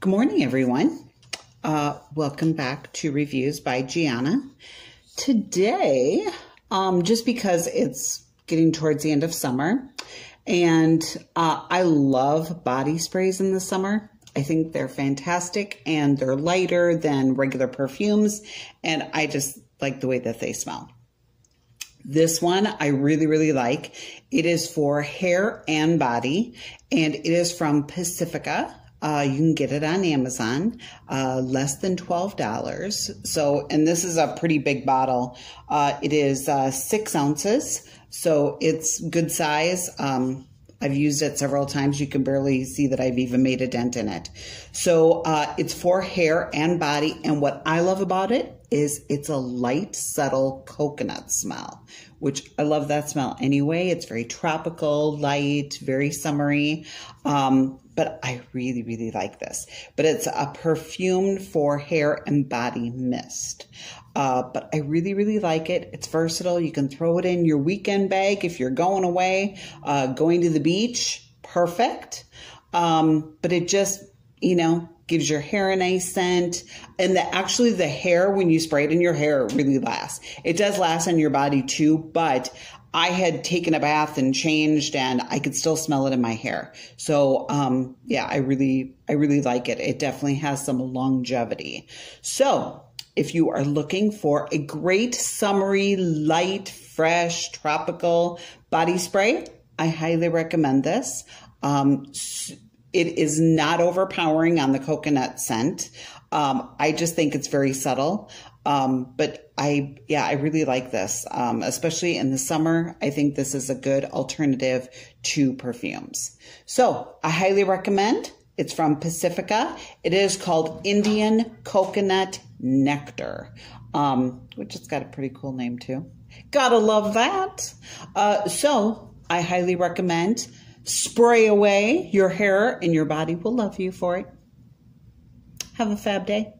Good morning, everyone. Uh, welcome back to Reviews by Gianna. Today, um, just because it's getting towards the end of summer, and uh, I love body sprays in the summer. I think they're fantastic and they're lighter than regular perfumes, and I just like the way that they smell. This one I really, really like. It is for hair and body, and it is from Pacifica. Uh, you can get it on Amazon, uh, less than $12. So, and this is a pretty big bottle. Uh, it is uh, six ounces, so it's good size. Um, I've used it several times. You can barely see that I've even made a dent in it. So uh, it's for hair and body. And what I love about it is it's a light, subtle coconut smell, which I love that smell anyway. It's very tropical, light, very summery. Um, but I really, really like this. But it's a perfumed for hair and body mist. Uh, but I really, really like it. It's versatile. You can throw it in your weekend bag if you're going away, uh, going to the beach. Perfect. Um, but it just, you know, gives your hair a nice scent. And the, actually the hair, when you spray it in your hair, it really lasts. It does last on your body too, but I had taken a bath and changed and I could still smell it in my hair. So, um, yeah, I really, I really like it. It definitely has some longevity. So if you are looking for a great summery, light, fresh, tropical body spray, I highly recommend this. Um, it is not overpowering on the coconut scent. Um, I just think it's very subtle. Um, but I, yeah, I really like this, um, especially in the summer. I think this is a good alternative to perfumes. So I highly recommend. It's from Pacifica. It is called Indian Coconut Nectar, um, which has got a pretty cool name too. Gotta love that. Uh, so I highly recommend. Spray away your hair and your body will love you for it. Have a fab day.